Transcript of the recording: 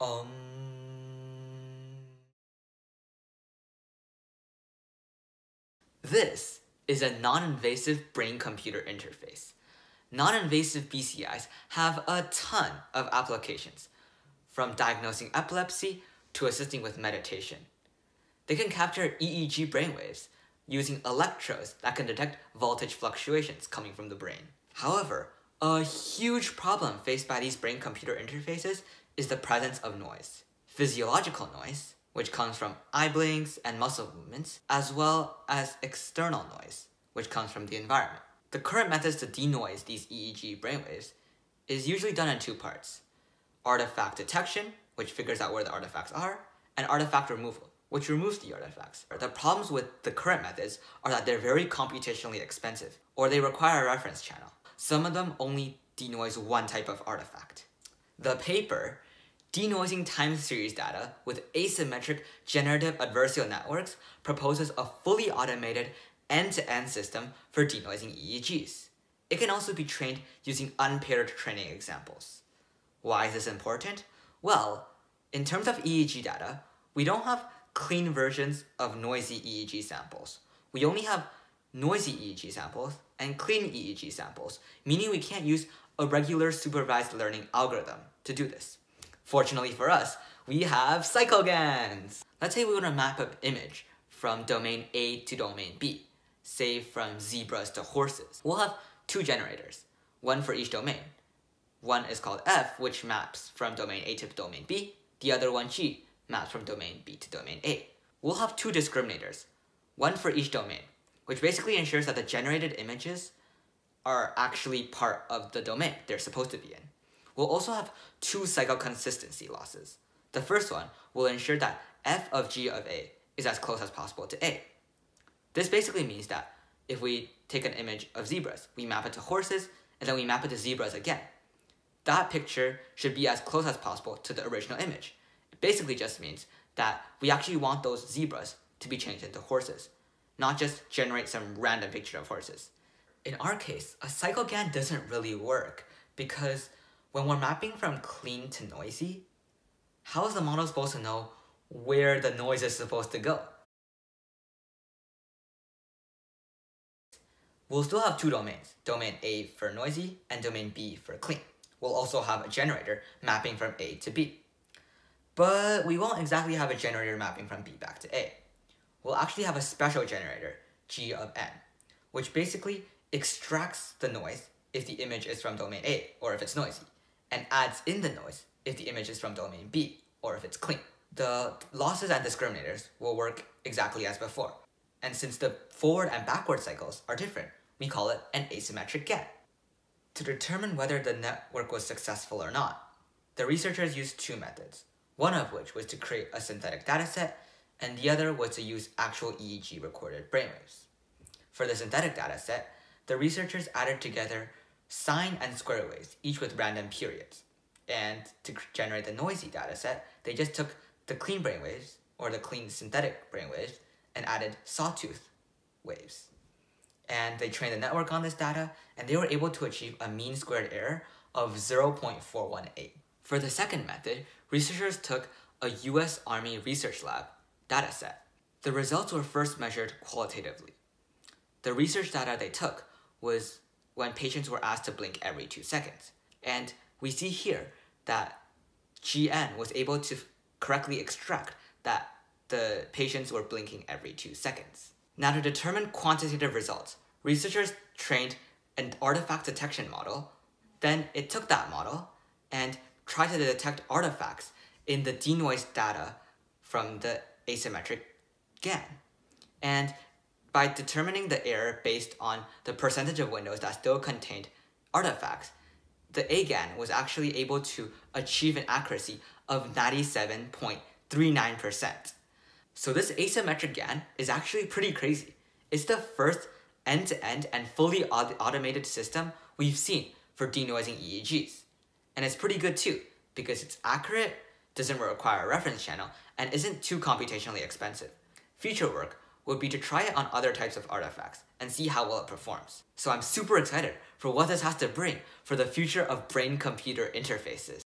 Um. This is a non-invasive brain-computer interface. Non-invasive BCIs have a ton of applications, from diagnosing epilepsy to assisting with meditation. They can capture EEG brainwaves using electrodes that can detect voltage fluctuations coming from the brain. However, a huge problem faced by these brain-computer interfaces is the presence of noise. Physiological noise, which comes from eye blinks and muscle movements, as well as external noise, which comes from the environment. The current methods to denoise these EEG brainwaves is usually done in two parts. Artifact detection, which figures out where the artifacts are, and artifact removal, which removes the artifacts. The problems with the current methods are that they're very computationally expensive, or they require a reference channel. Some of them only denoise one type of artifact. The paper, Denoising Time Series Data with Asymmetric Generative Adversarial Networks, proposes a fully automated end-to-end -end system for denoising EEGs. It can also be trained using unpaired training examples. Why is this important? Well, in terms of EEG data, we don't have clean versions of noisy EEG samples. We only have noisy EEG samples and clean EEG samples, meaning we can't use a regular supervised learning algorithm to do this. Fortunately for us, we have CycleGANs. Let's say we want to map an image from domain A to domain B, say from zebras to horses. We'll have two generators, one for each domain. One is called F, which maps from domain A to domain B. The other one, G, maps from domain B to domain A. We'll have two discriminators, one for each domain, which basically ensures that the generated images are actually part of the domain they're supposed to be in. We'll also have two cycle consistency losses. The first one will ensure that f of g of a is as close as possible to a. This basically means that if we take an image of zebras, we map it to horses, and then we map it to zebras again. That picture should be as close as possible to the original image. It basically just means that we actually want those zebras to be changed into horses not just generate some random picture of horses. In our case, a cycle GAN doesn't really work because when we're mapping from clean to noisy, how is the model supposed to know where the noise is supposed to go? We'll still have two domains, domain A for noisy and domain B for clean. We'll also have a generator mapping from A to B. But we won't exactly have a generator mapping from B back to A we'll actually have a special generator, G of n, which basically extracts the noise if the image is from domain A or if it's noisy, and adds in the noise if the image is from domain B or if it's clean. The losses and discriminators will work exactly as before. And since the forward and backward cycles are different, we call it an asymmetric GAN. To determine whether the network was successful or not, the researchers used two methods, one of which was to create a synthetic dataset and the other was to use actual EEG recorded brainwaves. For the synthetic dataset, the researchers added together sine and square waves, each with random periods. And to generate the noisy data set, they just took the clean brainwaves, or the clean synthetic brainwaves, and added sawtooth waves. And they trained the network on this data, and they were able to achieve a mean squared error of 0.418. For the second method, researchers took a US Army research lab dataset. The results were first measured qualitatively. The research data they took was when patients were asked to blink every two seconds. And we see here that GN was able to correctly extract that the patients were blinking every two seconds. Now to determine quantitative results, researchers trained an artifact detection model, then it took that model and tried to detect artifacts in the denoised data from the asymmetric GAN. And by determining the error based on the percentage of windows that still contained artifacts, the AGAN was actually able to achieve an accuracy of 97.39%. So this asymmetric GAN is actually pretty crazy. It's the first end-to-end -end and fully automated system we've seen for denoising EEGs. And it's pretty good too, because it's accurate, doesn't require a reference channel, and isn't too computationally expensive. Future work would be to try it on other types of artifacts and see how well it performs. So I'm super excited for what this has to bring for the future of brain-computer interfaces.